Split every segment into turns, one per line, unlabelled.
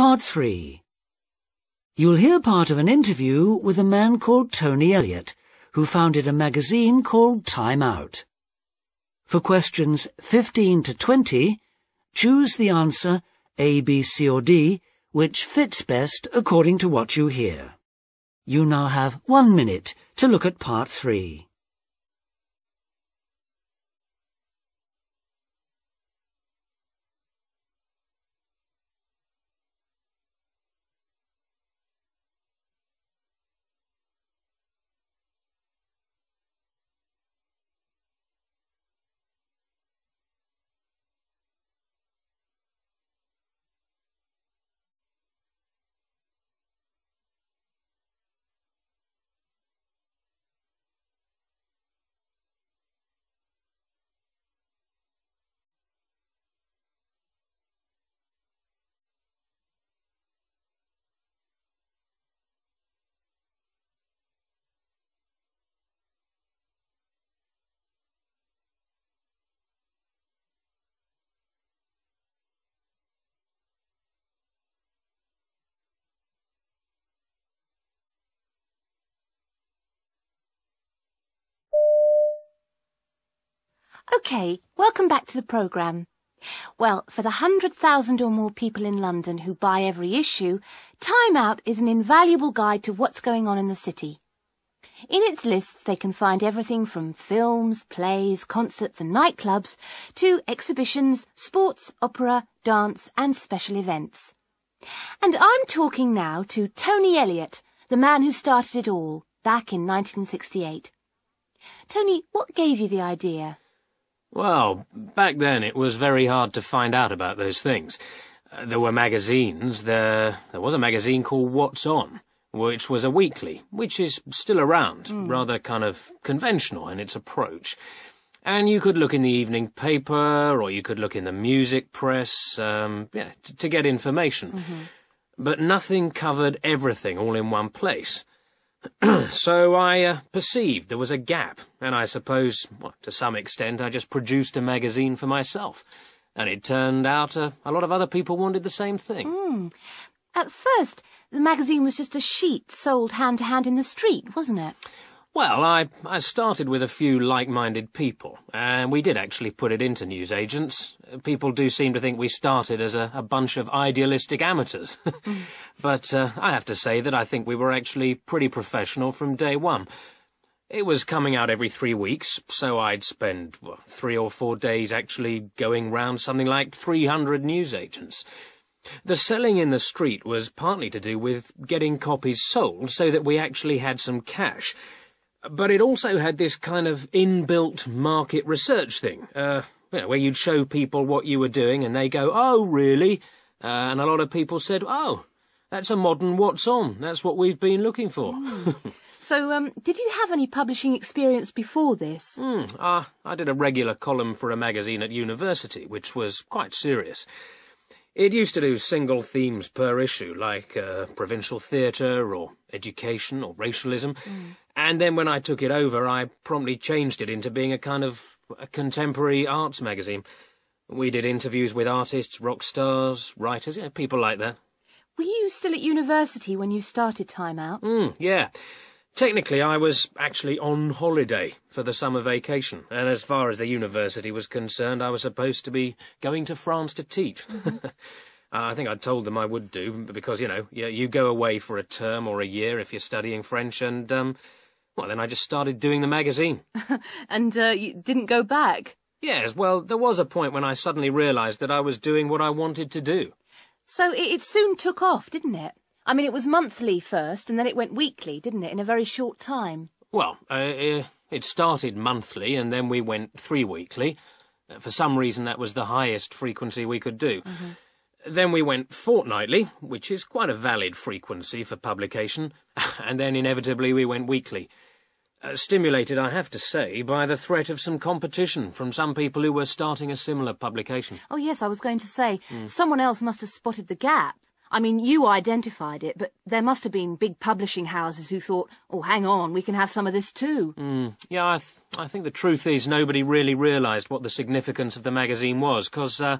Part 3 You'll hear part of an interview with a man called Tony Elliott, who founded a magazine called Time Out. For questions 15 to 20, choose the answer A, B, C or D, which fits best according to what you hear. You now have one minute to look at part 3.
OK, welcome back to the programme. Well, for the hundred thousand or more people in London who buy every issue, Time Out is an invaluable guide to what's going on in the city. In its lists they can find everything from films, plays, concerts and nightclubs to exhibitions, sports, opera, dance and special events. And I'm talking now to Tony Elliott, the man who started it all, back in 1968. Tony, what gave you the idea?
Well, back then it was very hard to find out about those things. Uh, there were magazines. There, there was a magazine called What's On, which was a weekly, which is still around, mm. rather kind of conventional in its approach. And you could look in the evening paper, or you could look in the music press, um, yeah, to get information. Mm-hmm. But nothing covered everything all in one place. so I uh, perceived there was a gap, and I suppose, well, to some extent, I just produced a magazine for myself. And it turned out uh, a lot of other people wanted the same thing.
Mm. At first, the magazine was just a sheet sold hand to hand in the street, wasn't it?
Well, I, I started with a few like-minded people, and we did actually put it into newsagents. People do seem to think we started as a, a bunch of idealistic amateurs. but uh, I have to say that I think we were actually pretty professional from day one. It was coming out every three weeks, so I'd spend well, three or four days actually going round something like 300 newsagents. The selling in the street was partly to do with getting copies sold so that we actually had some cash — but it also had this kind of inbuilt market research thing, uh, you know, where you'd show people what you were doing and they go, oh, really? Uh, and a lot of people said, oh, that's a modern what's on. That's what we've been looking for. Mm.
so, um, did you have any publishing experience before this?
Mm, uh, I did a regular column for a magazine at university, which was quite serious. It used to do single themes per issue, like uh, provincial theatre or education or racialism. Mm. And then when I took it over, I promptly changed it into being a kind of a contemporary arts magazine. We did interviews with artists, rock stars, writers, you know, people like that.
Were you still at university when you started Time Out?
Mm, yeah. Technically, I was actually on holiday for the summer vacation, and as far as the university was concerned, I was supposed to be going to France to teach. Mm-hmm. I think I told them I would do, because, you know, you, you go away for a term or a year if you're studying French, and, um, well, then I just started doing the magazine.
and uh, you didn't go back?
Yes, well, there was a point when I suddenly realised that I was doing what I wanted to do.
So it, it soon took off, didn't it? I mean, it was monthly first, and then it went weekly, didn't it, in a very short time?
Well, uh, uh, it started monthly, and then we went three weekly. Uh, for some reason, that was the highest frequency we could do. Mm -hmm. Then we went fortnightly, which is quite a valid frequency for publication, and then inevitably we went weekly. Uh, stimulated, I have to say, by the threat of some competition from some people who were starting a similar publication.
Oh, yes, I was going to say, mm. someone else must have spotted the gap. I mean, you identified it, but there must have been big publishing houses who thought, oh, hang on, we can have some of this too.
Mm. Yeah, I, th I think the truth is nobody really realised what the significance of the magazine was, because, uh,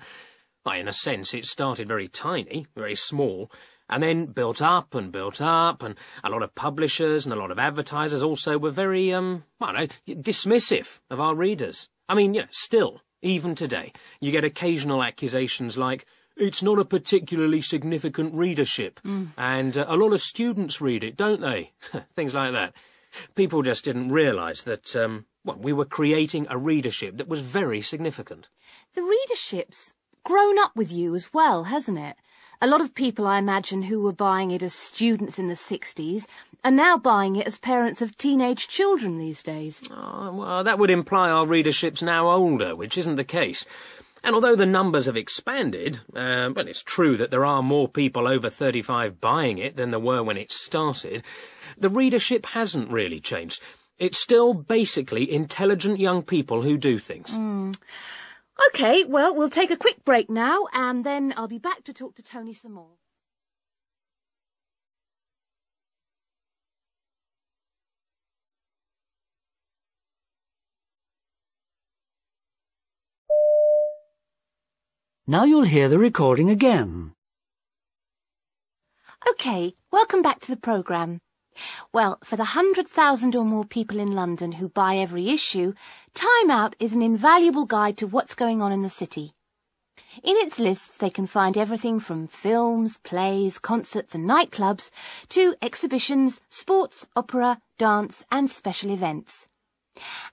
Well, in a sense, it started very tiny, very small, and then built up and built up, and a lot of publishers and a lot of advertisers also were very, um, I don't know, dismissive of our readers. I mean, you know, still, even today, you get occasional accusations like, it's not a particularly significant readership, and uh, a lot of students read it, don't they? Things like that. People just didn't realise that, um, well, we were creating a readership that was very significant.
The readership's grown up with you as well, hasn't it? A lot of people, I imagine, who were buying it as students in the 60s are now buying it as parents of teenage children these days.
Oh, well, that would imply our readership's now older, which isn't the case. And although the numbers have expanded, uh, well, it's true that there are more people over 35 buying it than there were when it started, the readership hasn't really changed. It's still basically intelligent young people who do things.
OK, well, we'll take a quick break now, and then I'll be back to talk to Tony some more.
Now you'll hear the recording again.
OK, welcome back to the programme. Well, for the hundred thousand or more people in London who buy every issue, Time Out is an invaluable guide to what's going on in the city. In its lists, they can find everything from films, plays, concerts and nightclubs to exhibitions, sports, opera, dance and special events.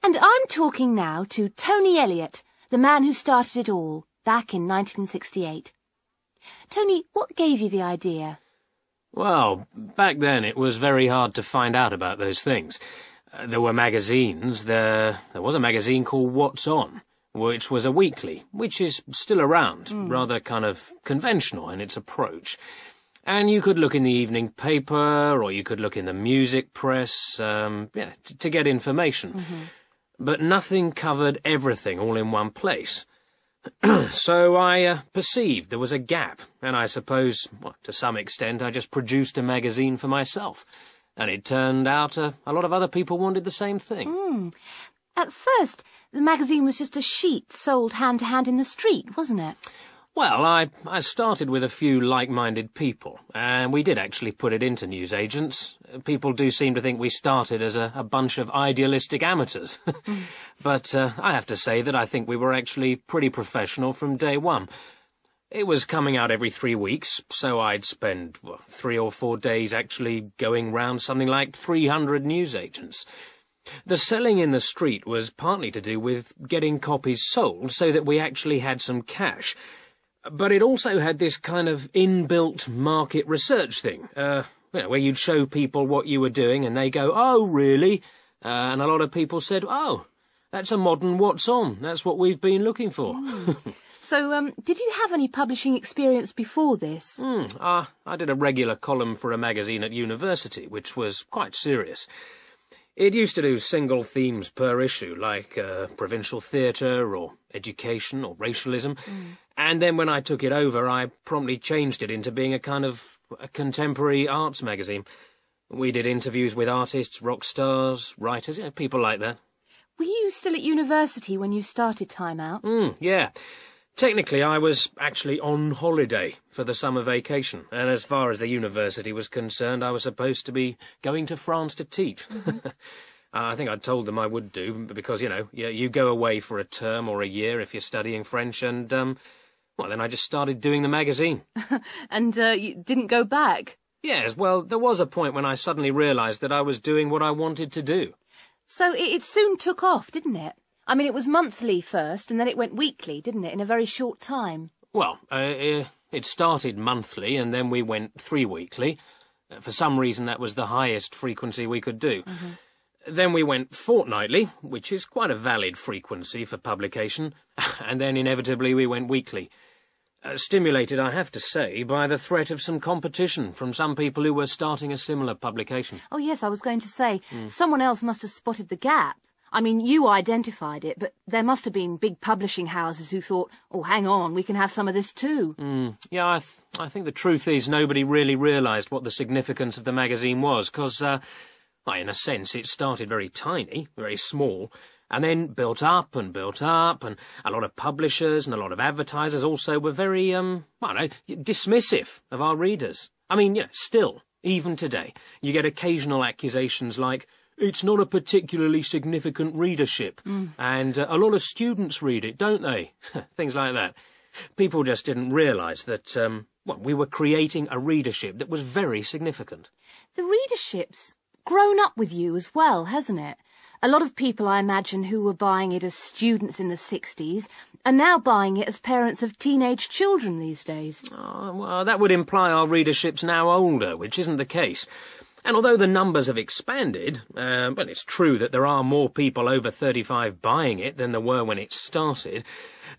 And I'm talking now to Tony Elliott, the man who started it all, back in 1968. Tony, what gave you the idea?
Well, back then it was very hard to find out about those things. Uh, there were magazines. There, there was a magazine called What's On, which was a weekly, which is still around, rather kind of conventional in its approach. And you could look in the evening paper, or you could look in the music press, um, yeah, t- to get information. But nothing covered everything all in one place. so I uh, perceived there was a gap, and I suppose, well, to some extent, I just produced a magazine for myself. And it turned out uh, a lot of other people wanted the same thing.
At first, the magazine was just a sheet sold hand to hand in the street, wasn't it?
Well, I, I started with a few like-minded people, and we did actually put it into newsagents. People do seem to think we started as a, a bunch of idealistic amateurs. but uh, I have to say that I think we were actually pretty professional from day one. It was coming out every three weeks, so I'd spend well, three or four days actually going round something like 300 newsagents. The selling in the street was partly to do with getting copies sold so that we actually had some cash. But it also had this kind of inbuilt market research thing, uh, you know, where you'd show people what you were doing and they go, oh, really? Uh, and a lot of people said, oh, that's a modern what's on. That's what we've been looking for.
So, um, did you have any publishing experience before this?
Hmm, uh, I did a regular column for a magazine at university, which was quite serious. It used to do single themes per issue, like uh, provincial theatre or education or racialism. And then when I took it over, I promptly changed it into being a kind of a contemporary arts magazine. We did interviews with artists, rock stars, writers, you know, people like that.
Were you still at university when you started Time Out?
Mm, yeah. Technically, I was actually on holiday for the summer vacation, and as far as the university was concerned, I was supposed to be going to France to teach. I think I'd told them I would do, because, you know, you, you go away for a term or a year if you're studying French, and, um, well, then I just started doing the magazine.
And uh, you didn't go back?
Yes, well, there was a point when I suddenly realised that I was doing what I wanted to do.
So it, it soon took off, didn't it? I mean, it was monthly first, and then it went weekly, didn't it, in a very short time?
Well, uh, uh, it started monthly, and then we went three weekly. Uh, For some reason, that was the highest frequency we could do. Then we went fortnightly, which is quite a valid frequency for publication, and then inevitably we went weekly. Uh, stimulated, I have to say, by the threat of some competition from some people who were starting a similar publication.
Oh, yes, I was going to say, someone else must have spotted the gap. I mean, you identified it, but there must have been big publishing houses who thought, oh, hang on, we can have some of this too.
Yeah, I, th- I think the truth is nobody really realised what the significance of the magazine was, because, uh, in a sense, it started very tiny, very small, and then built up and built up, and a lot of publishers and a lot of advertisers also were very, um, I don't know, dismissive of our readers. I mean, you know, still, even today, you get occasional accusations like, it's not a particularly significant readership, mm. and uh, a lot of students read it, don't they? Things like that. People just didn't realise that, um, well, we were creating a readership that was very significant.
The readership's grown up with you as well, hasn't it? A lot of people, I imagine, who were buying it as students in the 60s are now buying it as parents of teenage children these days.
Oh, well, that would imply our readership's now older, which isn't the case. And although the numbers have expanded, uh, well, it's true that there are more people over 35 buying it than there were when it started,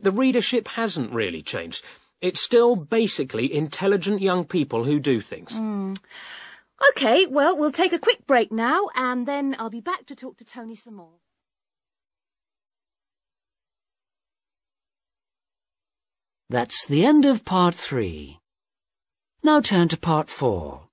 the readership hasn't really changed. It's still basically intelligent young people who do things.
Mm. OK, well, we'll take a quick break now, and then I'll be back to talk to Tony some more.
That's the end of part three. Now turn to part four.